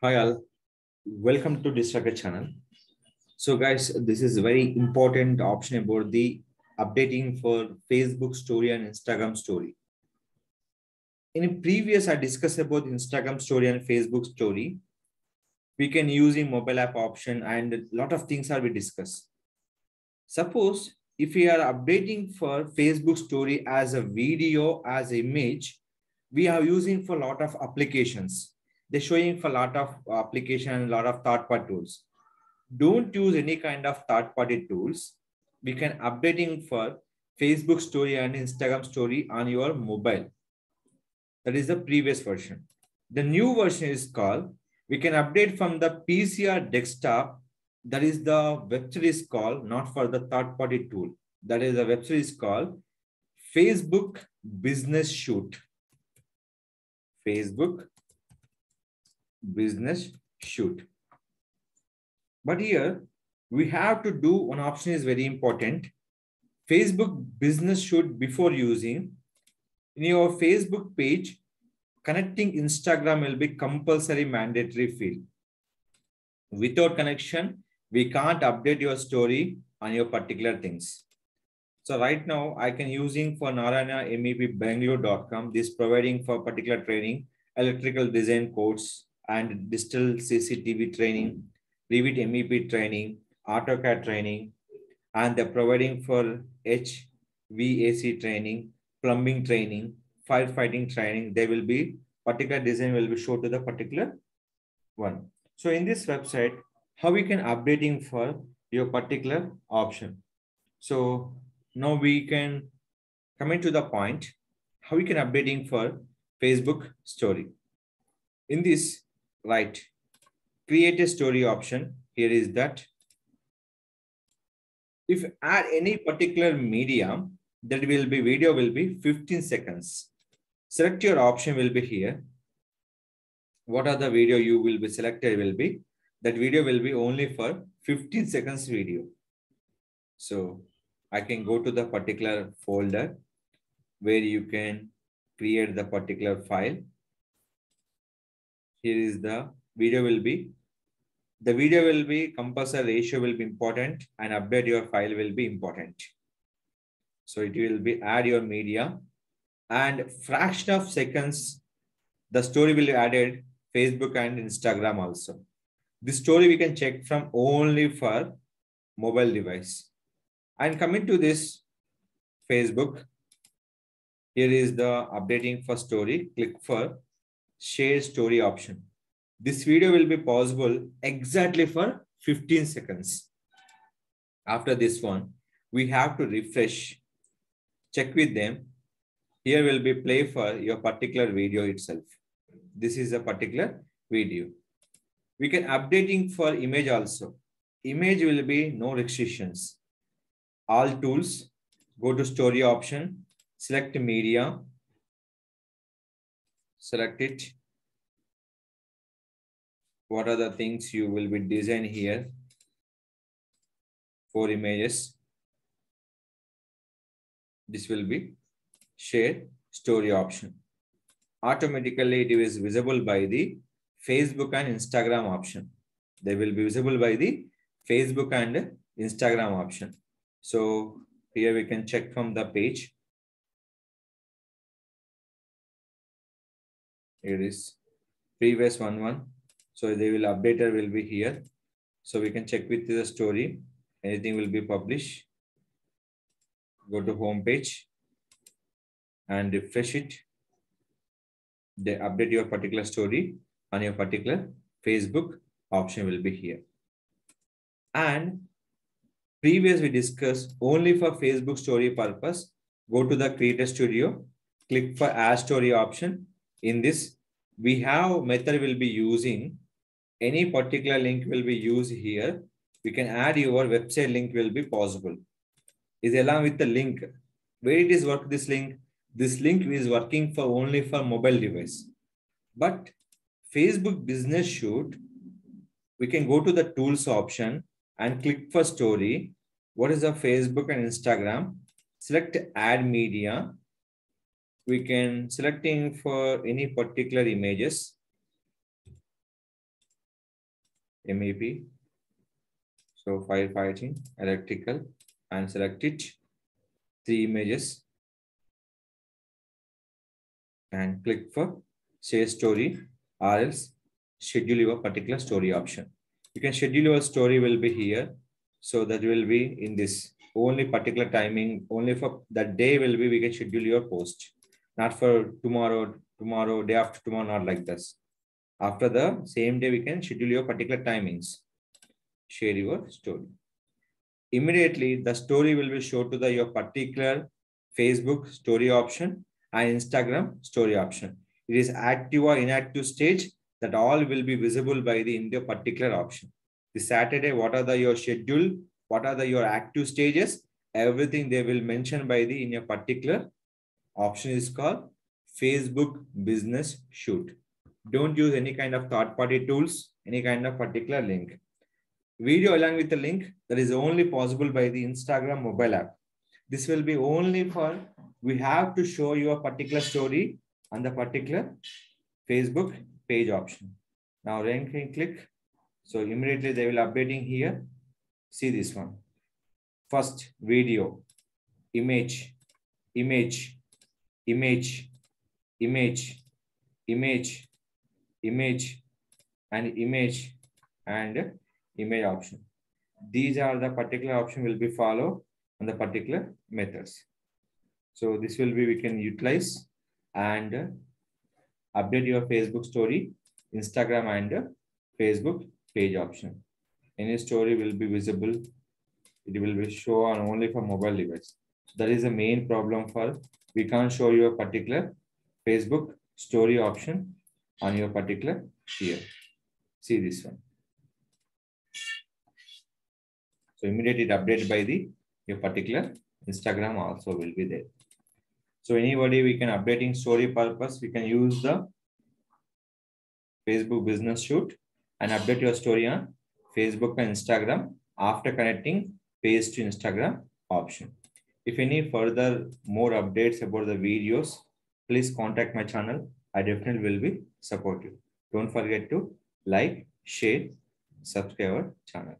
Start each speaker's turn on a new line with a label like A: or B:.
A: Hi all, welcome to Digital Rakesh channel. So guys, this is a very important option about the updating for Facebook story and Instagram story. In previous, I discussed about Instagram story and Facebook story. We can use in mobile app option and a lot of things are we discuss. Suppose if we are updating for Facebook story as a video, as image, we are using for a lot of applications they're showing for a lot of application and a lot of third-party tools. Don't use any kind of third-party tools. We can updating for Facebook story and Instagram story on your mobile. That is the previous version. The new version is called, we can update from the PCR desktop. That is the web series called, not for the third-party tool. That is the web series called Facebook Business Suite. Facebook business Suite. But here we have to do one option is very important. Facebook business Suite before using in your Facebook page, connecting Instagram will be compulsory mandatory field. Without connection, we can't update your story on your particular things. So right now I can using for Narayana MEP Bangalore.com, this providing for particular training, electrical design course, and digital CCTV training, Revit MEP training, AutoCAD training, and they're providing for HVAC training, plumbing training, firefighting training. They will be particular design will be shown to the particular one. So in this website, how we can updating for your particular option. So now we can come into the point, how we can updating for Facebook story. In this, right. Create a story option. Here is that. If add any particular medium that will be video will be 15 seconds. Select your option will be here. What are the video you will be selected will be? That video will be only for 15 seconds video. So i can go to the particular folder where you can create the particular file here is the video will be. The video will be compulsory ratio will be important and update your file will be important. So it will be add your media. And fraction of seconds the story will be added facebook and instagram also. This story we can check from only for mobile device. And coming to this facebook. Here is the updating for story. Click for share story option. This video will be possible exactly for 15 seconds. After this one, we have to refresh, check with them. Here will be play for your particular video itself. This is a particular video. We can updating for image also. Image will be no restrictions. All tools, go to story option, select media, select it. What are the things you will be design here? Four images. This will be share story option. Automatically it is visible by the Facebook and Instagram option. They will be visible by the Facebook and Instagram option. So here we can check from the page. Here is previous one one. So they will updater will be here. So we can check with the story. Anything will be published. Go to home page and refresh it. They update your particular story on your particular Facebook option will be here. And previous we discussed only for Facebook story purpose, go to the creator studio, click for add story option in this, we have method will be using any particular link will be used here. We can add your website link will be possible. Is along with the link. Where it is work this link? This link is working for only for mobile device. But Facebook Business Suite, we can go to the tools option and click for story. What is the Facebook and Instagram? Select add media we can selecting for any particular images. MEP. So firefighting, electrical, and select it. Three images. And click for share story or else schedule your particular story option. You can schedule your story will be here. So that will be in this only particular timing, only for that day will be, we can schedule your post. Not for tomorrow, tomorrow, day after tomorrow, not like this. After the same day, we can schedule your particular timings. Share your story. Immediately, the story will be shown to the your particular Facebook story option and Instagram story option. It is active or inactive stage that all will be visible by the in the particular option. The Saturday, what are the your schedule? What are the your active stages? Everything they will mention by the in your particular option is called Facebook business Suite. Don't use any kind of third party tools, any kind of particular link. Video along with the link that is only possible by the Instagram mobile app. This will be only for, we have to show you a particular story on the particular Facebook page option. Now rank and click. So immediately they will updating here. See this one. First video, image, image, image, image, image, image, and image, and image option. These are the particular option will be follow on the particular methods. So this will be we can utilize and update your Facebook story, Instagram and Facebook page option. Any story will be visible. It will be shown only for mobile device. So that is the main problem for we can't show you a particular Facebook story option on your particular here. See this one. So immediately update by the your particular Instagram also will be there. So anybody we can updating story purpose, we can use the Facebook business Suite and update your story on Facebook and Instagram after connecting page to Instagram option. If any further more updates about the videos, please contact my channel. I definitely will be supportive. Don't forget to like, share, subscribe our channel.